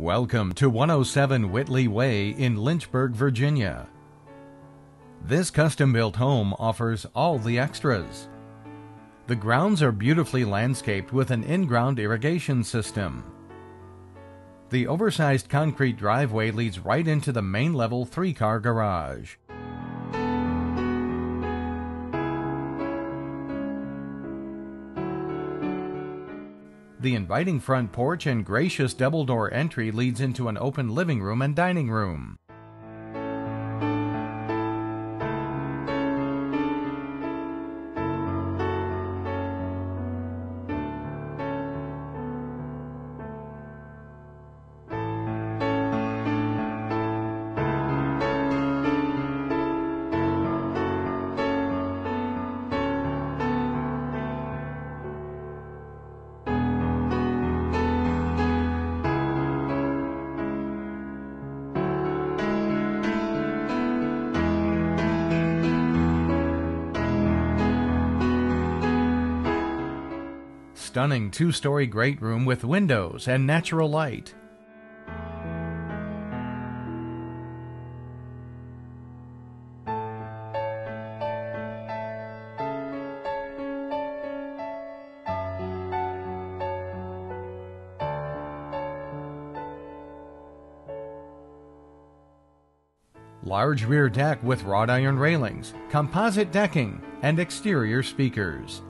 Welcome to 107 Whitley Way in Lynchburg, Virginia. This custom built home offers all the extras. The grounds are beautifully landscaped with an in ground irrigation system. The oversized concrete driveway leads right into the main level three car garage. The inviting front porch and gracious double door entry leads into an open living room and dining room. Stunning two story great room with windows and natural light. Large rear deck with wrought iron railings, composite decking, and exterior speakers.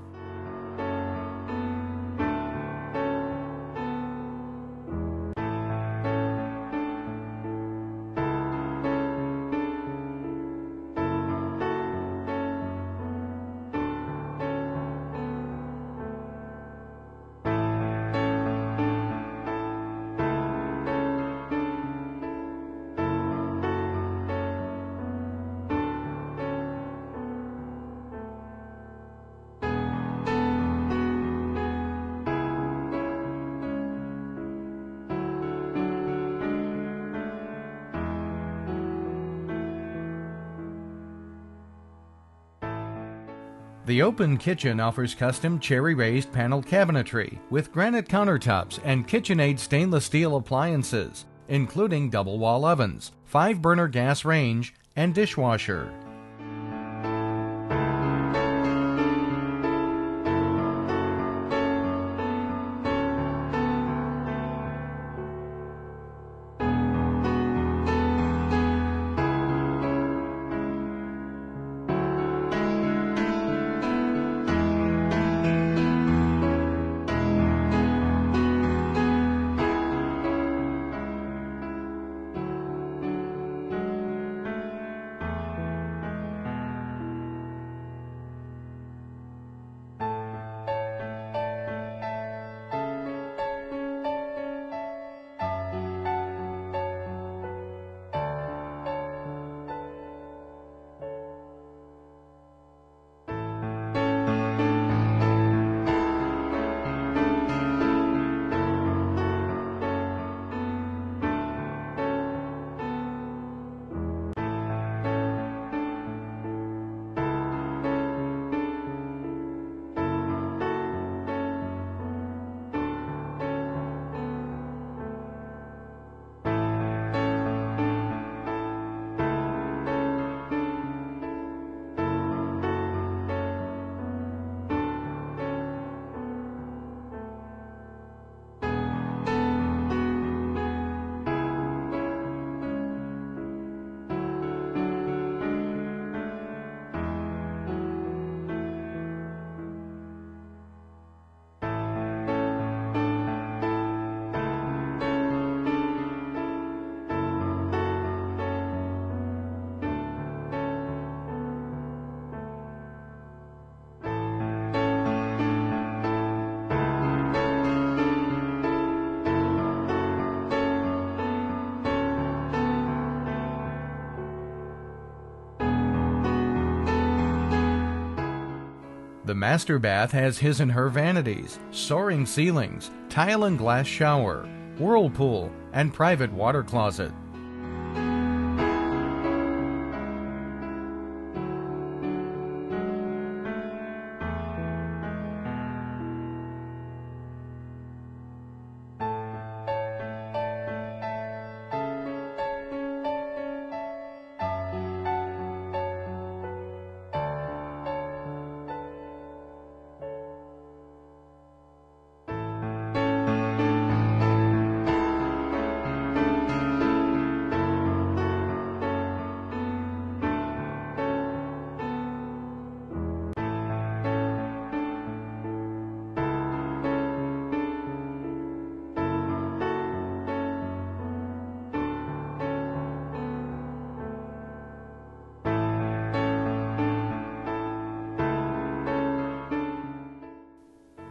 The open kitchen offers custom cherry raised panel cabinetry with granite countertops and KitchenAid stainless steel appliances, including double wall ovens, 5 burner gas range, and dishwasher. The master bath has his and her vanities, soaring ceilings, tile and glass shower, whirlpool, and private water closet.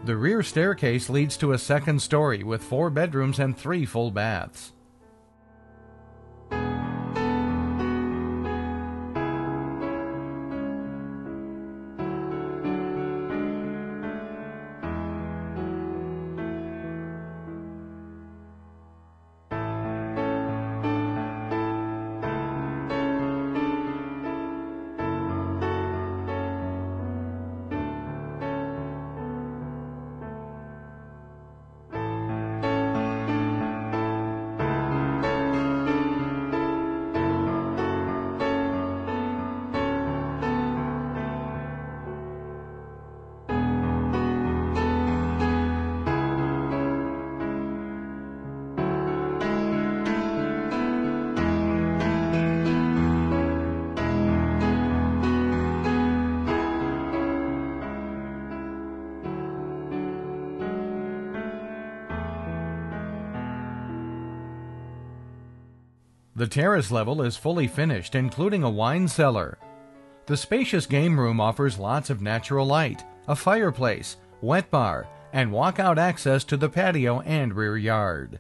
The rear staircase leads to a second story with four bedrooms and three full baths. The terrace level is fully finished, including a wine cellar. The spacious game room offers lots of natural light, a fireplace, wet bar, and walkout access to the patio and rear yard.